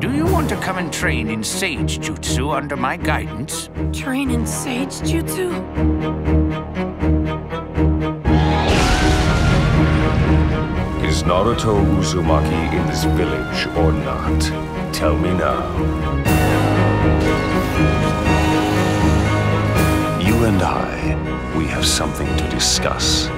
Do you want to come and train in Sage Jutsu under my guidance? Train in Sage Jutsu? Is Naruto Uzumaki in this village or not? Tell me now. You and I, we have something to discuss.